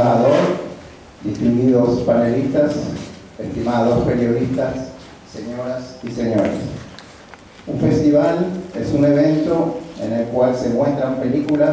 embajador, distinguidos panelistas, estimados periodistas, señoras y señores. Un festival es un evento en el cual se muestran películas